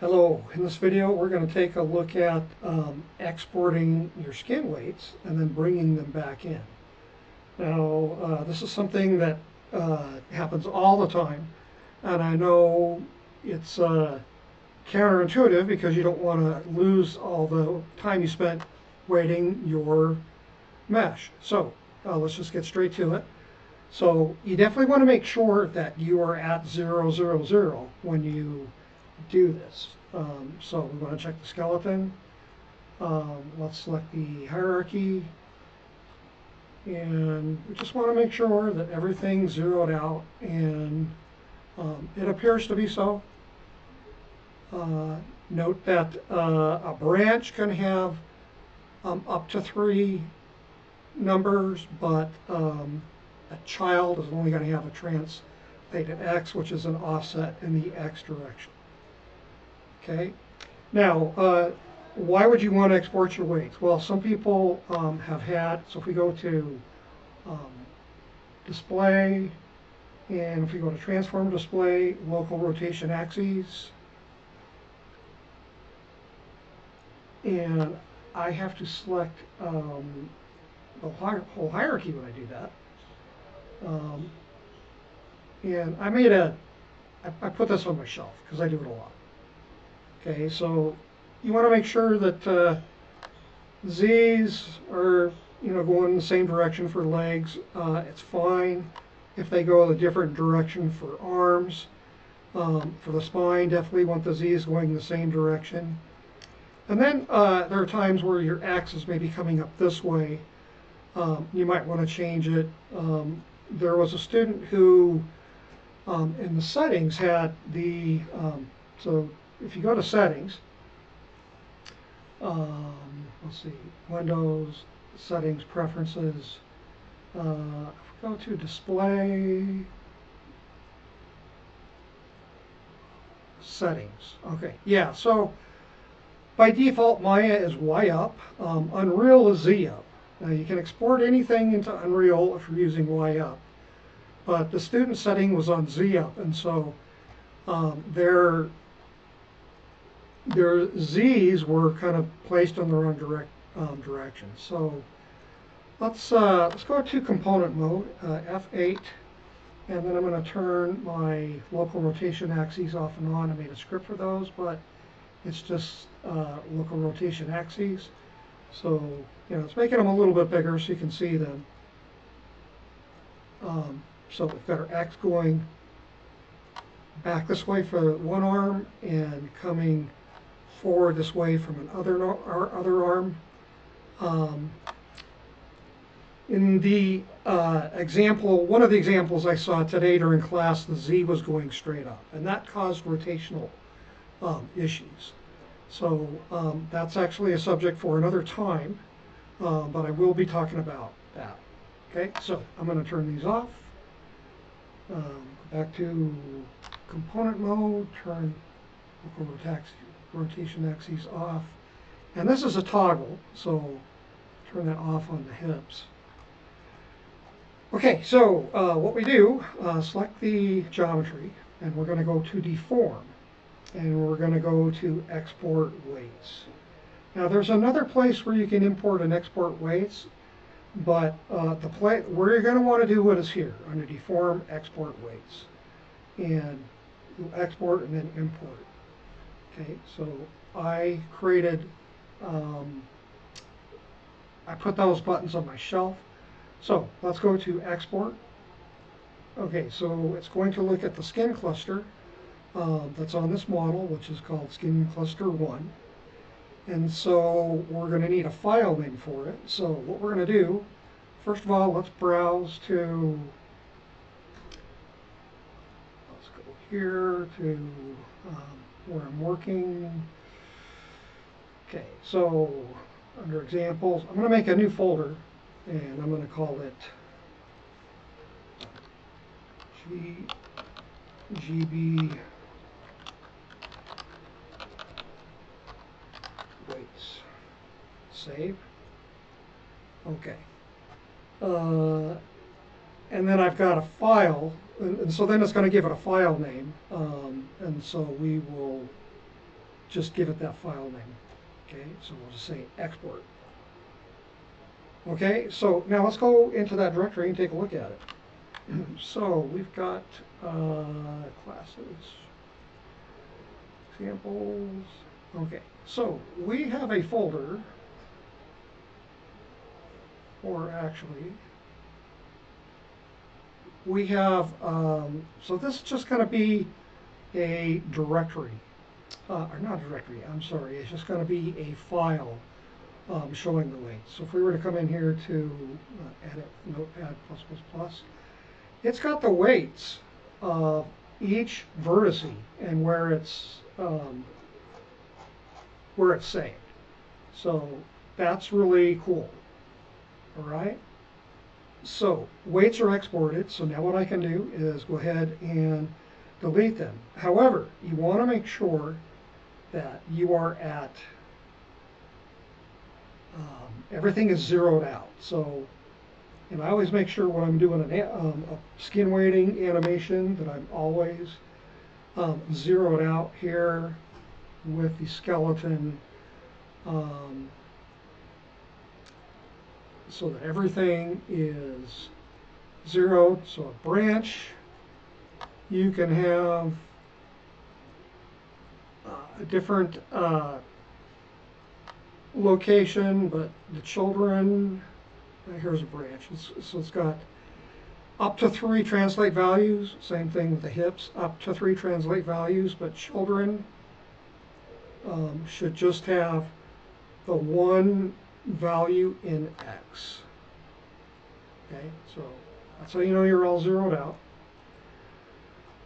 Hello, in this video we're going to take a look at um, exporting your skin weights and then bringing them back in. Now uh, this is something that uh, happens all the time and I know it's uh, counterintuitive because you don't want to lose all the time you spent weighting your mesh. So uh, let's just get straight to it. So you definitely want to make sure that you are at zero, zero, zero when you do this. Um, so we want to check the skeleton. Um, let's select the hierarchy. And we just want to make sure that everything's zeroed out and um, it appears to be so. Uh, note that uh, a branch can have um, up to three numbers, but um, a child is only going to have a translated x, which is an offset in the x direction. Okay. Now, uh, why would you want to export your weights? Well, some people um, have had, so if we go to um, display, and if we go to transform display, local rotation axes, and I have to select um, the whole hierarchy when I do that. Um, and I made a, I, I put this on my shelf because I do it a lot. Okay, so you want to make sure that uh, Z's are, you know, going the same direction for legs. Uh, it's fine if they go a different direction for arms. Um, for the spine, definitely want the Z's going the same direction. And then uh, there are times where your axis may be coming up this way. Um, you might want to change it. Um, there was a student who, um, in the settings, had the, um, so if you go to settings, um, let's see, Windows, settings, preferences, uh, go to display, settings. Okay, yeah, so by default, Maya is Y up, um, Unreal is Z up. Now you can export anything into Unreal if you're using Y up, but the student setting was on Z up, and so um, their Z's were kind of placed on the wrong direct um, direction. So let's uh, let's go to component mode, uh, F8, and then I'm going to turn my local rotation axes off and on. I made a script for those, but it's just uh, local rotation axes. So, you know, it's making them a little bit bigger so you can see them. Um, so we've got our X going back this way for one arm and coming forward this way from another our other arm. Um, in the uh, example, one of the examples I saw today during class, the Z was going straight up, and that caused rotational um, issues. So um, that's actually a subject for another time, uh, but I will be talking about that. Okay, so I'm going to turn these off. Um, back to component mode, turn local rotation axes off. And this is a toggle, so turn that off on the hips. Okay, so uh, what we do, uh, select the geometry, and we're going to go to deform and we're going to go to export weights. Now there's another place where you can import and export weights, but uh, the play where you're going to want to do it is here under deform export weights, and you export and then import. Okay, so I created, um, I put those buttons on my shelf. So let's go to export. Okay, so it's going to look at the skin cluster uh, that's on this model, which is called Skin Cluster 1. And so we're going to need a file name for it. So what we're going to do, first of all, let's browse to, let's go here to um, where I'm working. Okay, so under examples, I'm going to make a new folder and I'm going to call it G, GB weights. Save. Okay. Uh, and then I've got a file, and, and so then it's going to give it a file name, um, and so we will just give it that file name. Okay, so we'll just say export. Okay, so now let's go into that directory and take a look at it. so we've got uh, classes, examples. Okay, so we have a folder, or actually, we have, um, so this is just going to be a directory, uh, or not a directory, I'm sorry, it's just going to be a file um, showing the weights. So if we were to come in here to uh, edit Notepad++, plus it's got the weights of each vertice and where it's um, where it's saved. So that's really cool. All right. So weights are exported. So now what I can do is go ahead and delete them. However, you want to make sure that you are at um, everything is zeroed out. So, and I always make sure when I'm doing an, um, a skin weighting animation that I'm always um, zeroed out here with the skeleton um, so that everything is zeroed. So a branch, you can have uh, a different uh, location, but the children, uh, here's a branch. It's, so it's got up to three translate values. Same thing with the hips, up to three translate values, but children um, should just have the one value in X. Okay, so that's how you know you're all zeroed out.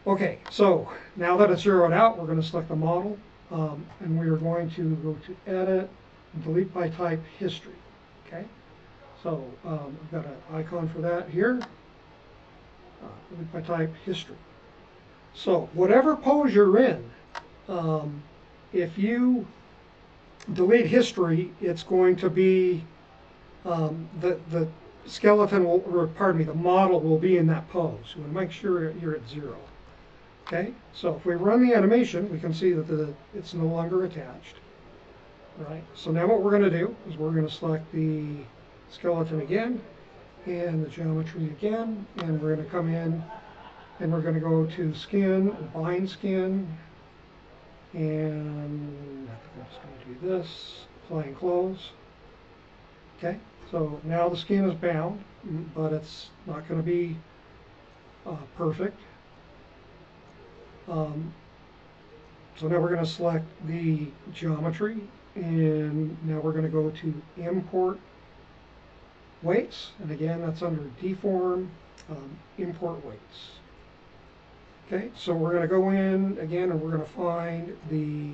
Okay, so now that it's zeroed out, we're going to select the model, um, and we are going to go to Edit, delete by type history. Okay, so um, I've got an icon for that here. Uh, delete by type history. So whatever pose you're in, um, if you delete history, it's going to be um, the the skeleton will, or pardon me, the model will be in that pose. You want to make sure you're at zero. Okay, so if we run the animation, we can see that the it's no longer attached. Right, so now what we're going to do is we're going to select the skeleton again and the geometry again, and we're going to come in and we're going to go to skin, bind skin, and I think I'm just going to do this, apply and close. Okay, so now the skin is bound, but it's not going to be uh, perfect. Um, so now we're going to select the geometry and now we're going to go to import weights and again that's under deform um, import weights okay so we're going to go in again and we're going to find the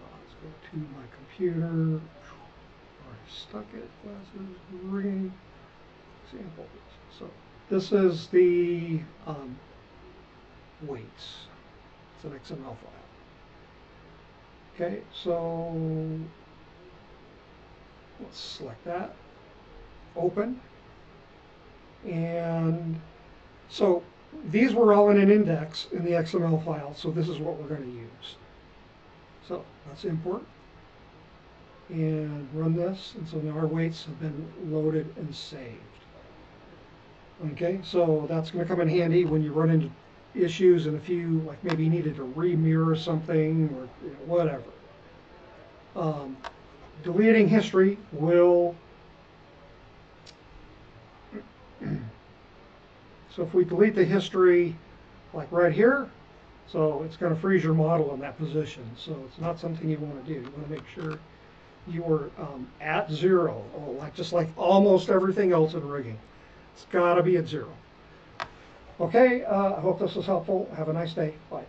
uh, let's go to my computer. I stuck it. Glasses ring examples so this is the um, weights. It's an XML file. Okay, so let's select that, open. And so these were all in an index in the XML file, so this is what we're going to use. So let's import and run this, and so now our weights have been loaded and saved. Okay, so that's going to come in handy when you run into issues and if you like maybe you needed to remirror something or you know, whatever. Um, deleting history will so if we delete the history like right here so it's going to freeze your model in that position so it's not something you want to do you want to make sure you are um, at zero like just like almost everything else in rigging it's got to be at zero Okay, uh, I hope this was helpful. Have a nice day. Bye.